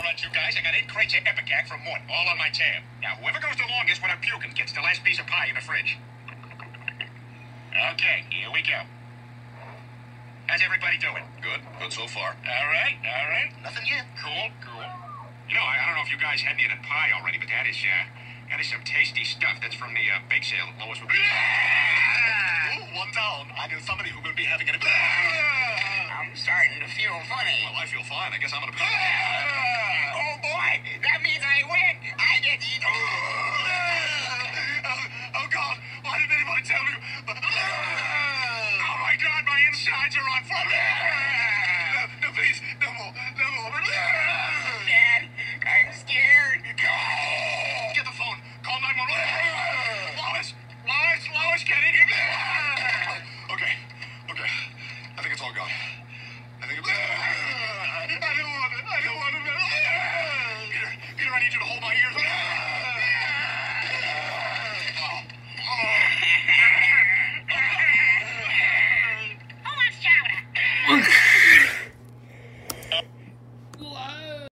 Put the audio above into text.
All right, you guys, I got eight crates of Ipecac from Mort, all on my tab. Now, whoever goes the longest without puking gets the last piece of pie in the fridge. Okay, here we go. How's everybody doing? Good. Good so far. All right, all right. Nothing yet. Cool, cool. You know, I, I don't know if you guys had any of that pie already, but that is, uh, that is some tasty stuff. That's from the uh, bake sale at Lois. Ooh, one down. I knew somebody who would be having an. I'm starting to feel funny. Well, I feel fine. I guess I'm gonna. need you to hold my ears. Ah! Who wants chowder?